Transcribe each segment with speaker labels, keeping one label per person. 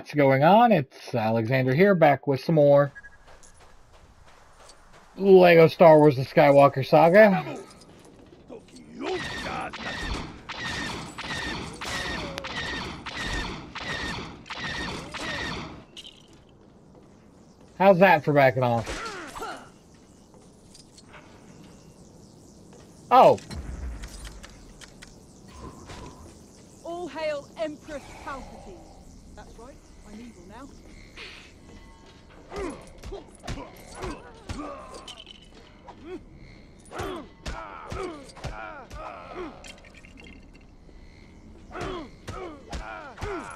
Speaker 1: What's going on? It's Alexander here, back with some more Lego Star Wars The Skywalker Saga. How's that for backing off? Oh,
Speaker 2: All hail Empress Palpatine. That's right, Now.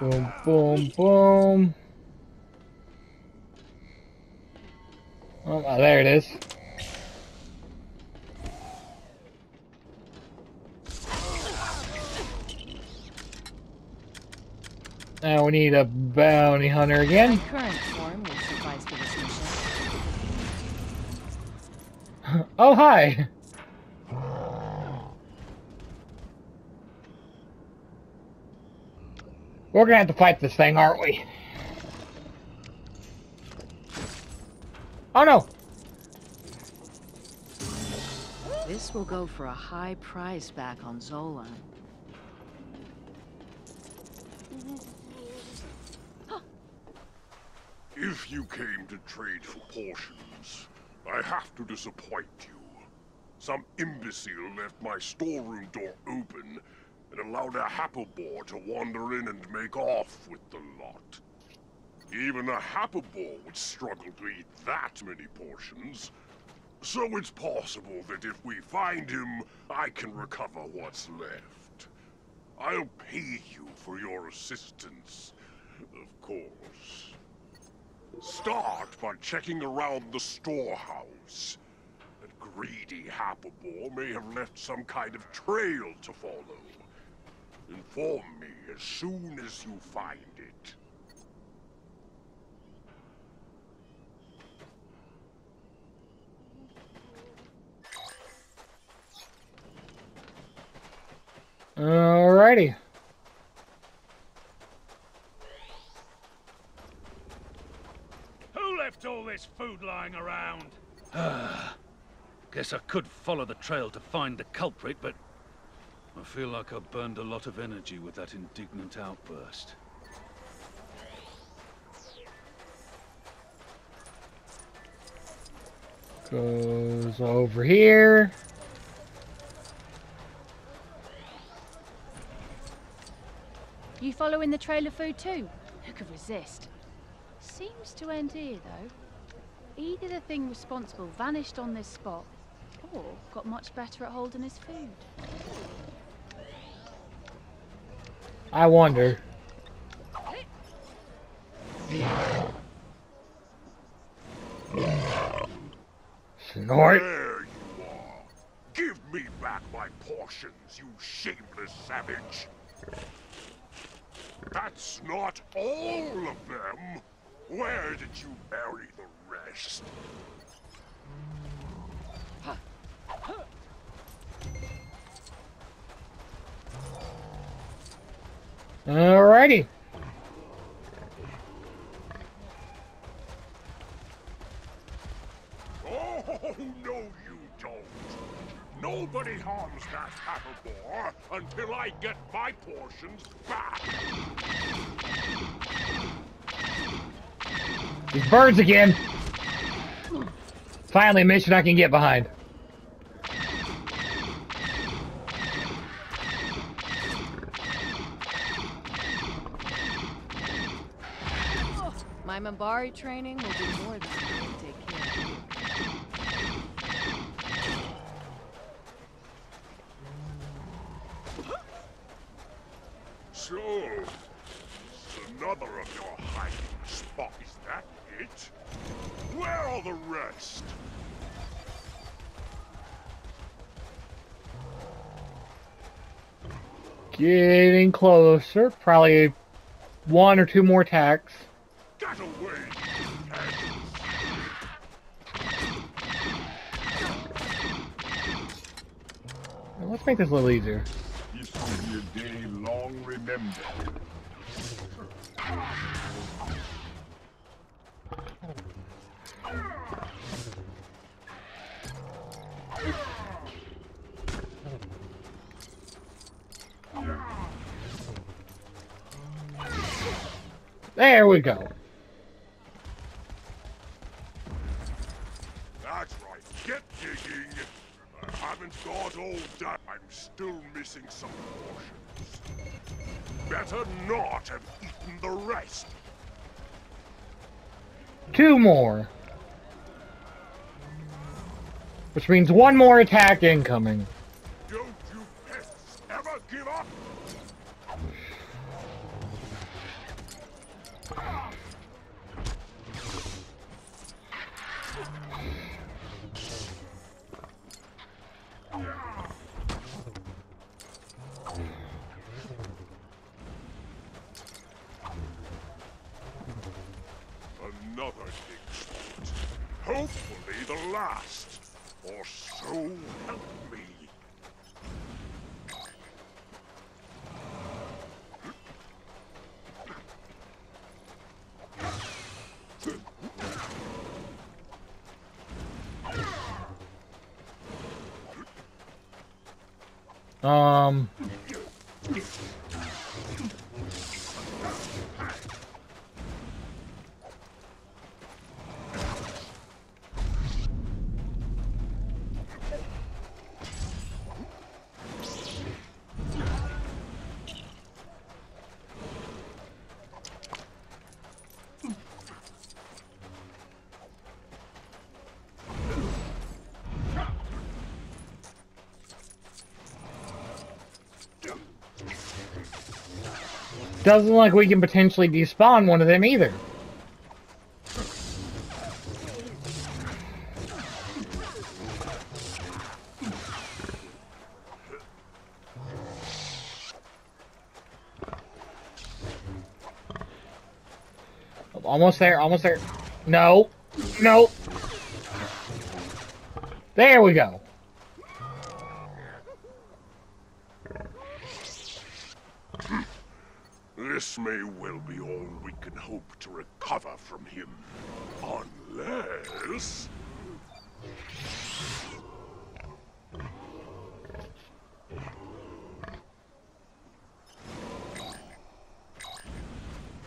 Speaker 1: boom, boom, boom. Oh, there it is. Now we need a bounty hunter again.
Speaker 3: current form will suffice for this mission.
Speaker 1: Oh, hi. We're gonna have to fight this thing, aren't we? Oh no!
Speaker 3: This will go for a high price back on Zola.
Speaker 4: If you came to trade for portions, I have to disappoint you. Some imbecile left my storeroom door open and allowed a Happabore to wander in and make off with the lot. Even a Happabore would struggle to eat that many portions. So it's possible that if we find him, I can recover what's left. I'll pay you for your assistance, of course. Start by checking around the storehouse. That greedy Happabore may have left some kind of trail to follow. Inform me as soon as you find it.
Speaker 1: Alrighty.
Speaker 5: Who left all this food lying around? Guess I could follow the trail to find the culprit, but I feel like I burned a lot of energy with that indignant outburst.
Speaker 1: Goes over here.
Speaker 6: You following the trail of food too? Who could resist? Seems to end here though. Either the thing responsible vanished on this spot, oh. or got much better at holding his food.
Speaker 1: I wonder. Snort.
Speaker 4: There you are. Give me back my portions, you shameless savage. That's not all of them. Where did you bury the rest?
Speaker 1: Alrighty.
Speaker 4: Oh, no you don't. Nobody harms that Happabore until I get my portions back.
Speaker 1: These birds again. Finally, a mission I can get behind.
Speaker 3: My Mambari training will do more than take care of you.
Speaker 4: So, it's another of your hiding spots. Is that it? Where are the rest?
Speaker 1: Getting closer. Probably one or two more attacks.
Speaker 4: Get away,
Speaker 1: Let's make this a little easier.
Speaker 7: This will be a day long remembered.
Speaker 1: There we go.
Speaker 4: That's right. Get digging. I haven't got all done. I'm still missing some portions. Better not have eaten the rest.
Speaker 1: Two more. Which means one more attack incoming.
Speaker 4: Help me.
Speaker 1: Um. Doesn't look like we can potentially despawn one of them either. Almost there, almost there. No. No. There we go.
Speaker 4: This may well be all we can hope to recover from him. Unless...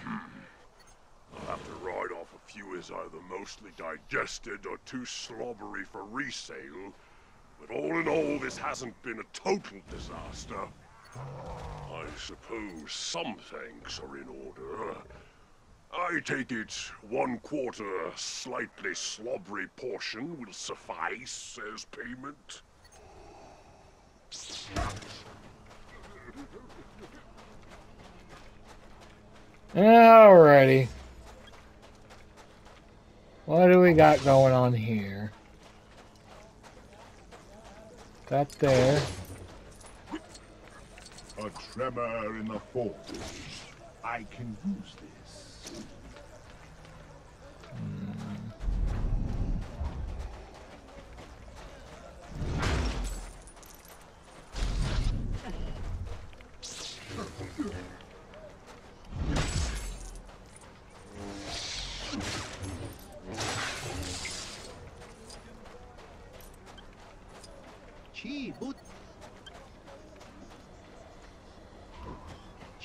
Speaker 4: Hmm. I'll have to write off a few as either mostly digested or too slobbery for resale. But all in all, this hasn't been a total disaster. I suppose some thanks are in order. I take it one quarter slightly slobbery portion will suffice as payment.
Speaker 1: Alrighty. What do we got going on here? That there.
Speaker 7: A tremor in the force. I can use this. Hmm.
Speaker 8: Chi but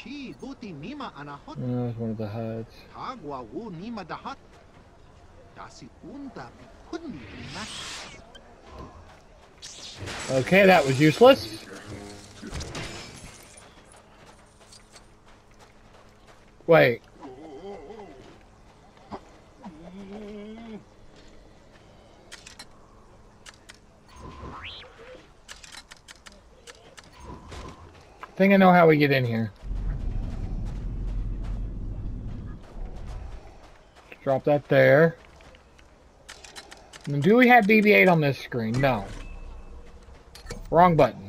Speaker 8: Chi buti nima anahot
Speaker 1: Oh, ah, that's one of the huts.
Speaker 8: Agua wu nima dahat Dasi unta kundi lima
Speaker 1: Okay, that was useless. Wait. I think I know how we get in here. Drop that there. And do we have BB-8 on this screen? No. Wrong button.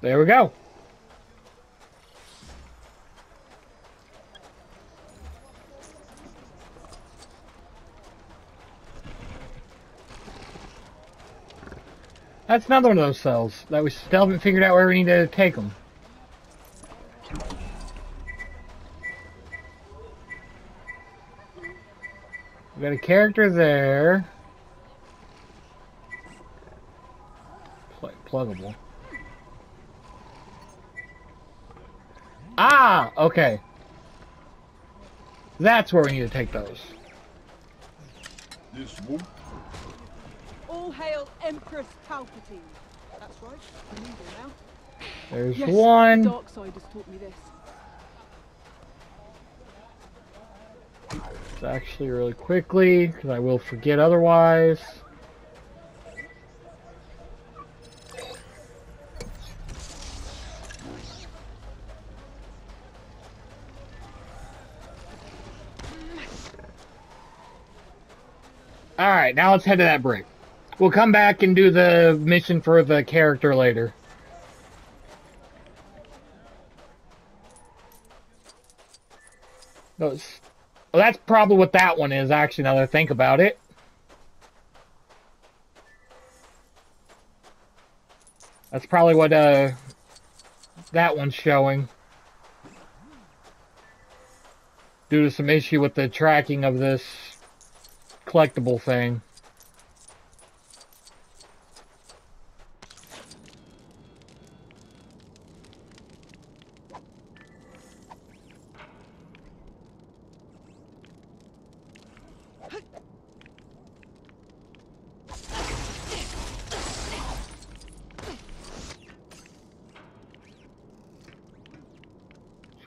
Speaker 1: There we go. That's another one of those cells that we still haven't figured out where we need to take them. We got a character there. Pl pluggable. Ah, okay. That's where we need to take those.
Speaker 7: This won't
Speaker 2: All hail Empress Palpatine. That's right, I'm evil now.
Speaker 1: There's
Speaker 2: Yes,
Speaker 1: one.
Speaker 2: the dark side has taught me this.
Speaker 1: It's actually really quickly, because I will forget otherwise. Alright, now let's head to that brick. We'll come back and do the mission for the character later. Those well, that's probably what that one is, actually, now that I think about it. That's probably what, uh, that one's showing. Due to some issue with the tracking of this collectible thing.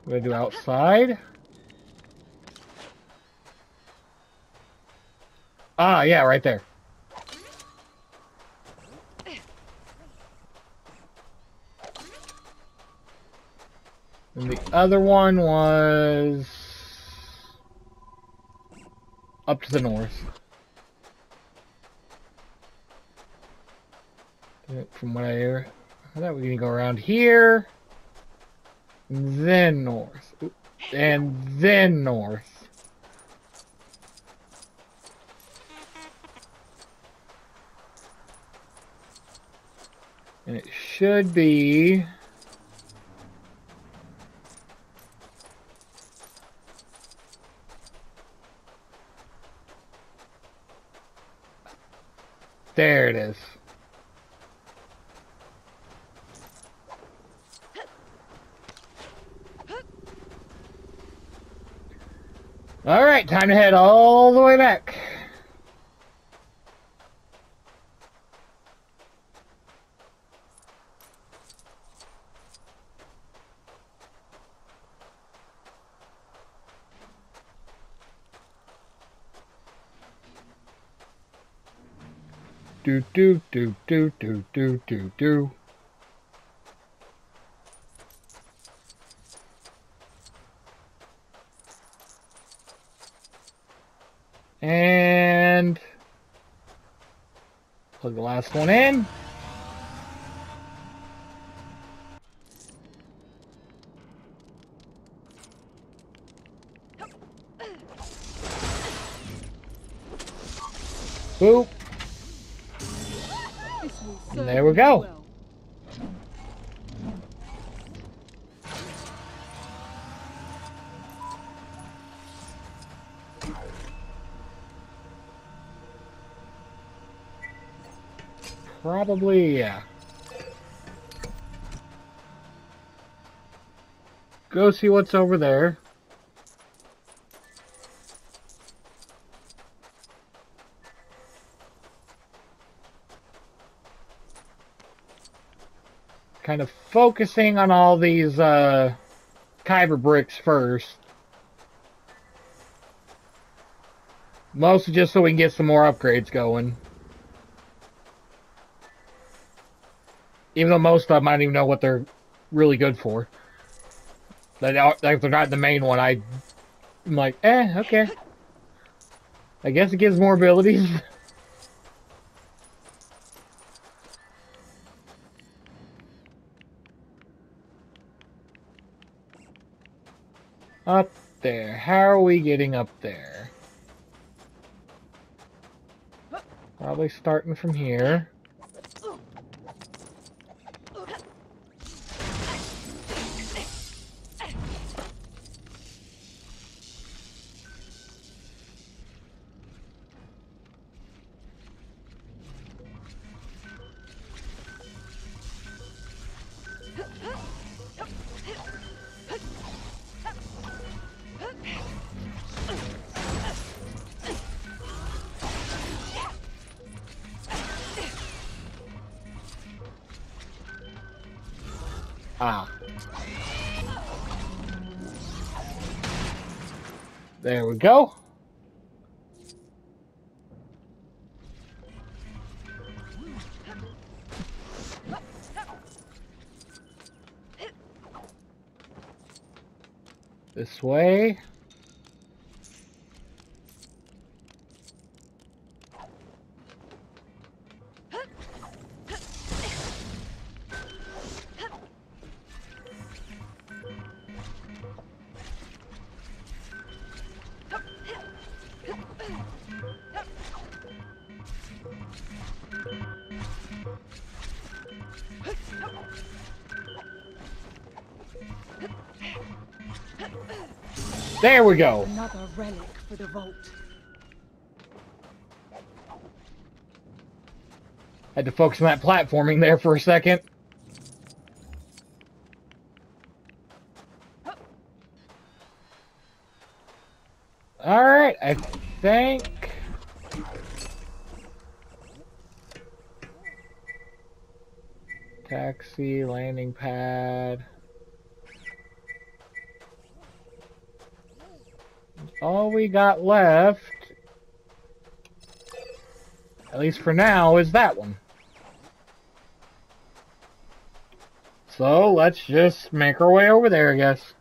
Speaker 1: What do I do outside? Ah, yeah, right there. And the other one was up to the north. From what I hear, I thought we were gonna go around here, then north, and then north. And it should be... There it is. Alright, time to head all the way back. Do do do do do do do do. And plug the last one in. Boop. We go. Probably, yeah. Go see what's over there. Kind of focusing on all these uh, Kyber bricks first. Mostly just so we can get some more upgrades going. Even though most of them I don't even know what they're really good for. Like if they're not the main one, I, I'm like, eh, okay. I guess it gives more abilities. up there. How are we getting up there? Probably starting from here. Ah. There we go. This way. There we go.
Speaker 2: Another relic for the vault.
Speaker 1: Had to focus on that platforming there for a second. Alright, I think... Taxi, landing pad... All we got left, at least for now, is that one. So let's just make our way over there, I guess.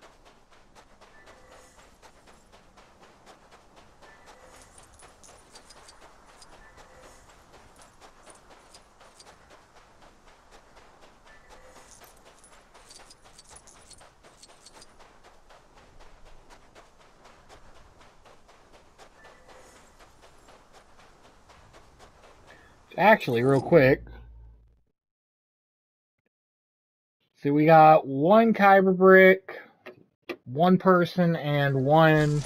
Speaker 1: Actually, real quick. So we got one Kyber brick, one person, and one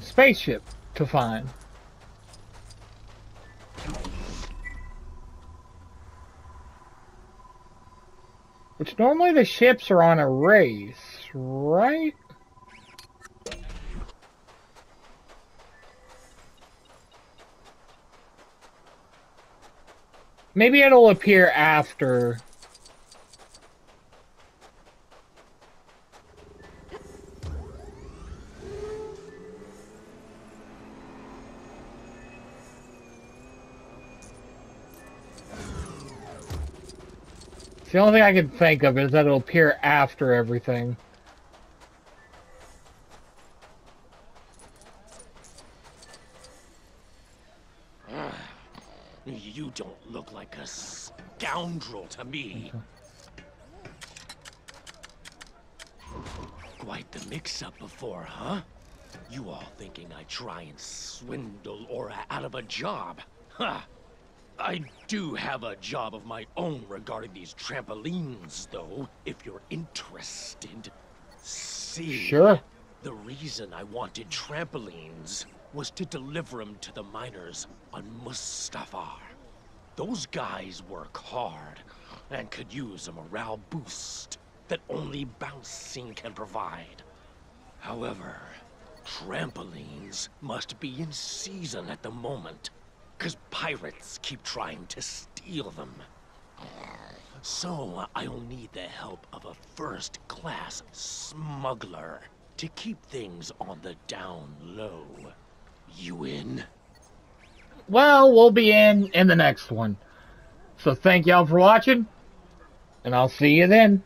Speaker 1: spaceship to find. Which normally the ships are on a race, right? Maybe it'll appear after. The only thing I can think of is that it'll appear after everything.
Speaker 9: You don't look like a scoundrel to me. Quite the mix-up before, huh? You all thinking I try and swindle Aura out of a job. Ha! I do have a job of my own regarding these trampolines, though, if you're interested. See?
Speaker 1: Sure.
Speaker 9: The reason I wanted trampolines was to deliver them to the miners on Mustafar. Those guys work hard and could use a morale boost that only bouncing can provide. However, trampolines must be in season at the moment, because pirates keep trying to steal them. So I'll need the help of a first-class smuggler to keep things on the down low. You in?
Speaker 1: Well, we'll be in in the next one. So thank y'all for watching, and I'll see you then.